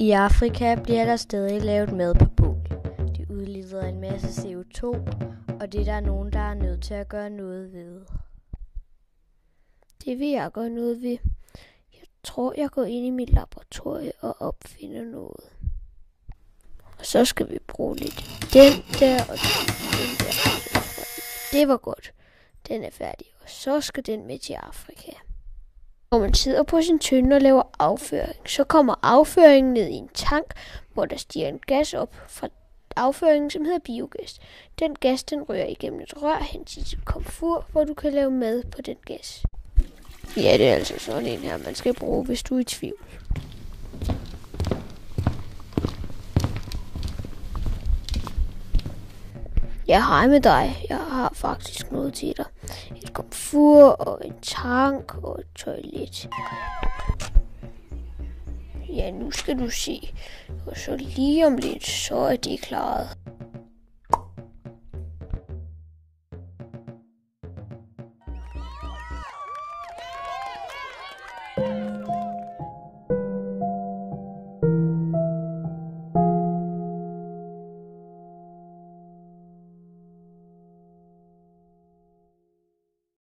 I Afrika bliver der stadig lavet mad på bål. De udleder en masse CO2, og det er der nogen, der er nødt til at gøre noget ved. Det vil jeg gøre noget ved. Jeg tror, jeg går ind i mit laboratorie og opfinder noget. Og så skal vi bruge lidt den der og den der. Det var godt. Den er færdig. Og så skal den med til Afrika. Når man sidder på sin tynde og laver afføring, så kommer afføringen ned i en tank, hvor der stiger en gas op fra afføringen, som hedder biogas. Den gas, den rører igennem et rør hen til et komfur, hvor du kan lave mad på den gas. Ja, det er altså sådan en her, man skal bruge, hvis du er i tvivl. Jeg har med dig. Jeg har faktisk noget til dig. Et komfur og en tank og et toilet. Ja, nu skal du se. Og så lige om lidt, så er det klaret.